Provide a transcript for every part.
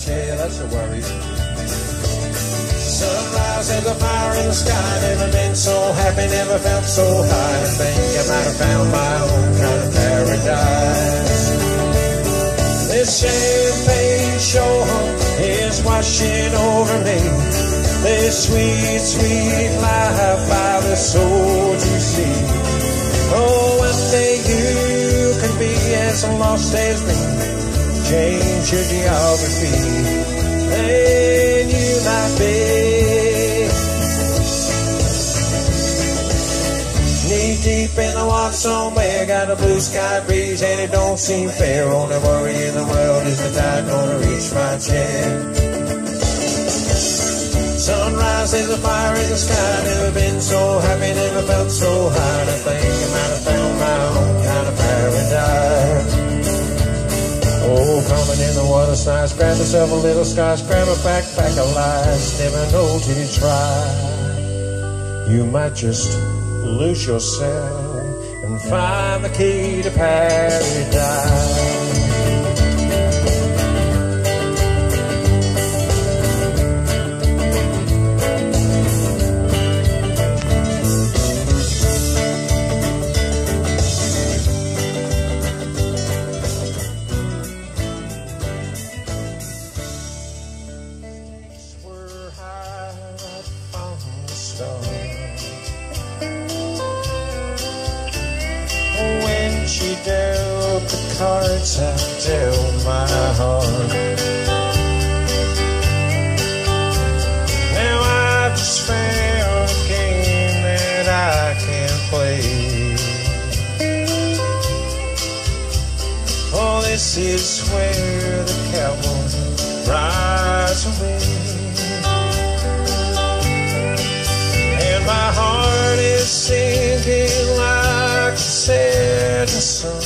chair. That's a worry. Sunrise and the fire in the sky. Never been so happy, never felt so high. I think I might have found my own kind of paradise. This champagne shore is washing over me. This sweet, sweet life by the soul to see. Oh, one day you can be as lost as me. Change your geography. Then you might be. Knee deep in the water somewhere, got a blue sky breeze and it don't seem fair. Only worry in the world is the tide gonna reach my chair. Sunrise is a fire in the sky, never been so happy, never felt so high. I think in the water size, grab yourself a little scotch, grab a backpack of lies, never know till you try. You might just lose yourself and find the key to paradise. She dealt the cards, I dealt my heart. Now I've just found a game that I can play. Oh, this is where the cowboy rides away. Sun.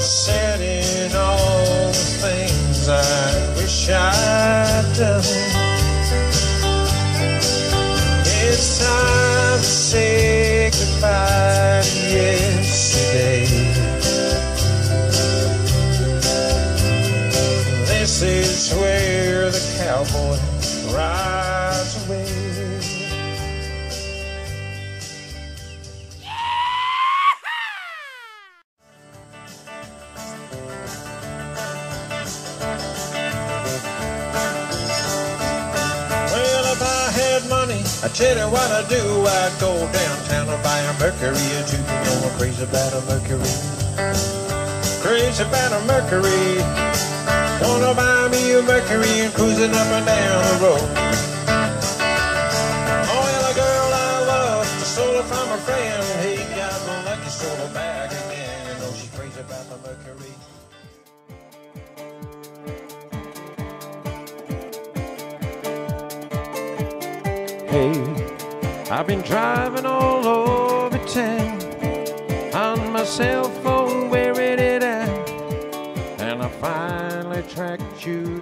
Setting all the things I wish I'd done. It's time to say goodbye to yesterday. This is where the cowboy rides had money, I tell you what I'd do. I'd go downtown and buy a Mercury or two. You know I'm crazy about a Mercury. Crazy about a Mercury. Gonna buy me a Mercury and cruising up and down the road. Oh, well, girl I love, I stole from a friend. He got my lucky, stole back again. You know she's crazy about the Mercury. I've been driving all over town on my cell phone, where it at? And I finally tracked you.